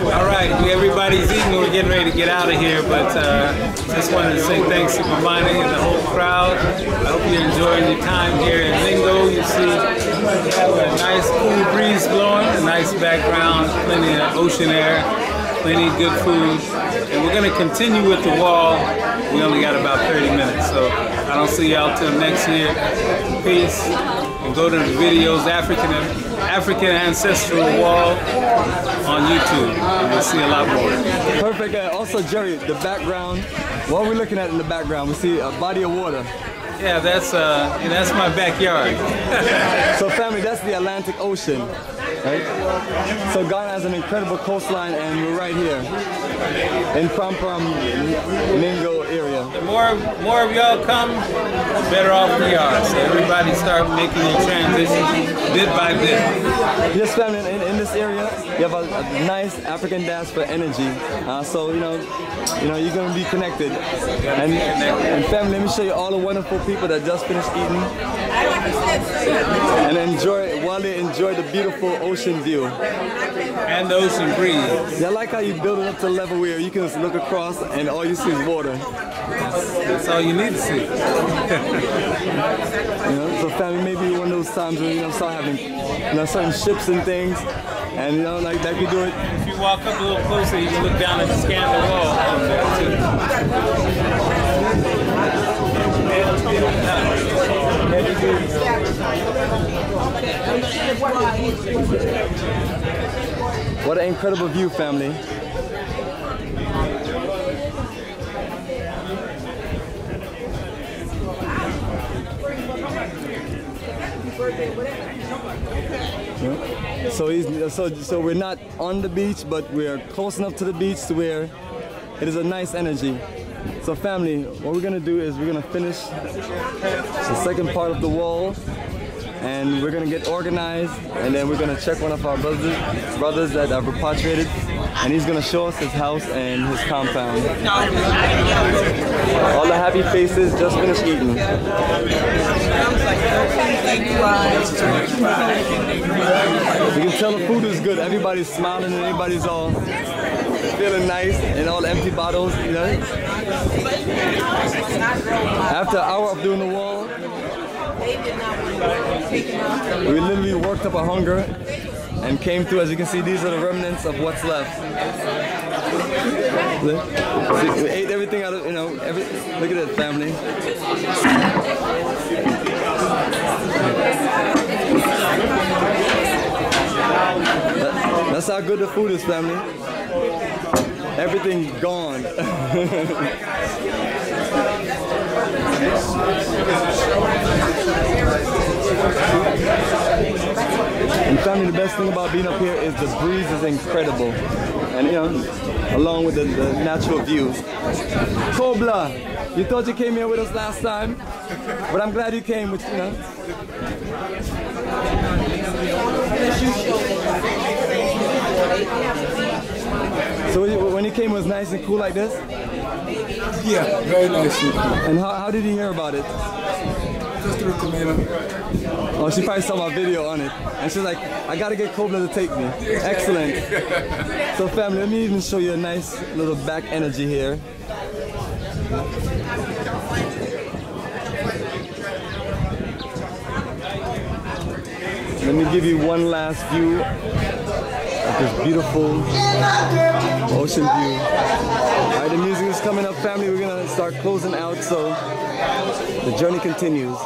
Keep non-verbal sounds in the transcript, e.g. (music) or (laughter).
All right, everybody's eating. We're getting ready to get out of here, but uh, just wanted to say thanks to Mamani and the whole crowd. I hope you're enjoying your time here in Ningo. You see, we have a nice cool breeze blowing, a nice background, plenty of ocean air, plenty of good food, and we're going to continue with the wall. We only got about 30 minutes, so I don't see y'all till next year. Peace, go to the videos African African Ancestral Wall on YouTube. And you'll see a lot more. Perfect. Uh, also, Jerry, the background. What are we looking at in the background? We see a body of water. Yeah, that's uh, yeah, that's my backyard. (laughs) so, family, that's the Atlantic Ocean, right? So, Ghana has an incredible coastline, and we're right here in Prampram, Ningo area. The more more of y'all come, the better off we are. So everybody start making your transition bit by bit. Yes, family, in, in this area, you have a, a nice African diaspora energy. Uh, so, you know, you know, you're gonna be connected. And, and family, let me show you all the wonderful people that just finished eating. And enjoy while they enjoy the beautiful ocean view. And the ocean breeze. Yeah, I like how you build it up to a level where you can just look across and all you see is water. That's, that's all you need to see. (laughs) you know, so family, maybe one of those times where you know start having you know certain ships and things, and you know like that could do it. If you walk up a little closer, you can look down and scan the wall from there too. What an incredible view, family. Yeah. So he's so so we're not on the beach, but we're close enough to the beach to where it is a nice energy. So family, what we're gonna do is we're gonna finish the second part of the wall and we're gonna get organized and then we're gonna check one of our brothers brothers that are repatriated and he's gonna show us his house and his compound. All the happy faces just finished eating. Tell the food is good. Everybody's smiling and everybody's all feeling nice and all empty bottles, you know. After an hour of doing the wall, we literally worked up a hunger and came through. As you can see, these are the remnants of what's left. We ate everything out of, you know, every, look at that family. That, that's how good the food is, family. Everything gone. (laughs) And family, the best thing about being up here is the breeze is incredible. And you know, along with the, the natural views. Cobla, you thought you came here with us last time, but I'm glad you came with, you know. So when you came, it was nice and cool like this? Yeah, very nice. And how, how did you hear about it? Just. Oh, she probably saw my video on it. And she's like, I gotta get Cobla to take me. Excellent. So family, let me even show you a nice little back energy here. Let me give you one last view this beautiful ocean view. All right, the music is coming up, family. We're gonna start closing out, so the journey continues.